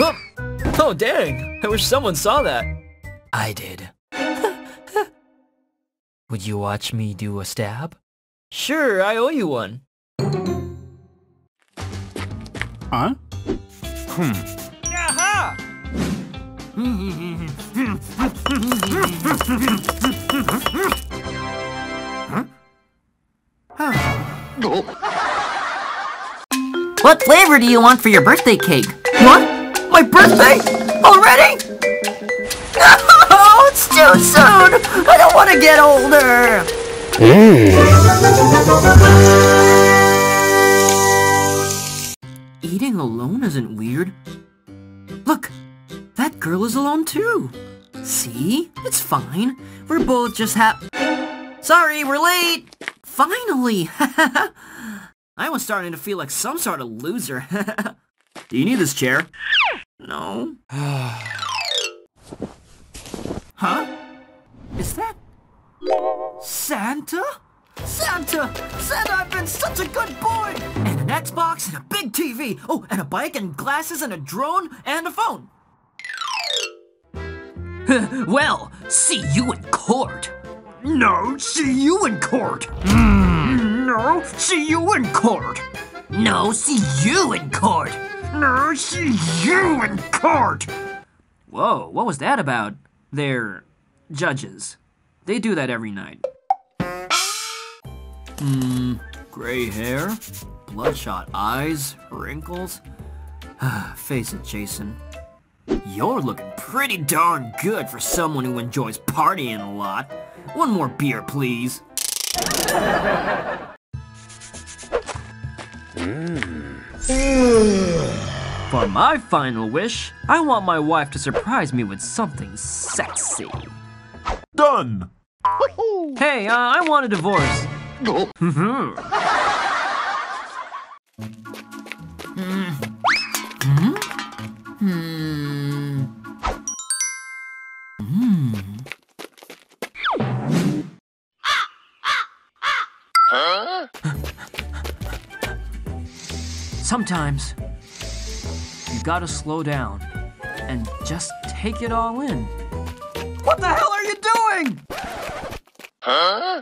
Huh? Oh, dang. I wish someone saw that. I did. Would you watch me do a stab? Sure, I owe you one. Huh? Hmm. Aha! What flavor do you want for your birthday cake? My birthday? Already? Oh, it's too soon! I don't want to get older! Hmm. Eating alone isn't weird. Look, that girl is alone too. See? It's fine. We're both just hap- Sorry, we're late! Finally! I was starting to feel like some sort of loser. Do you need this chair? No. Huh? Is that Santa? Santa! Santa, I've been such a good boy! And an Xbox and a big TV! Oh, and a bike and glasses and a drone and a phone! well, see you in court. No, see you in court. Hmm. No, see you in court. No, see you in court. No, see you in court. Whoa, what was that about? They're judges. They do that every night. Hmm, gray hair, bloodshot eyes, wrinkles. Face it, Jason. You're looking pretty darn good for someone who enjoys partying a lot. One more beer, please. For my final wish, I want my wife to surprise me with something sexy. Done! Hey, uh, I want a divorce. Hmm. Hmm. Sometimes, you gotta slow down and just take it all in. What the hell are you doing? Huh?